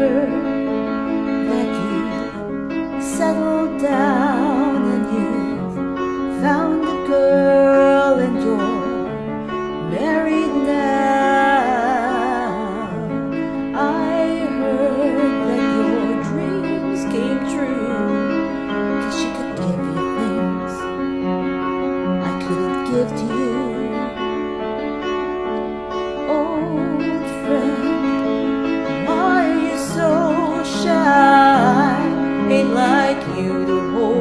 remember that you settled down and you found a girl and you're married now. I heard that your dreams came true, cause she could give you things I couldn't give to you. like you the whole.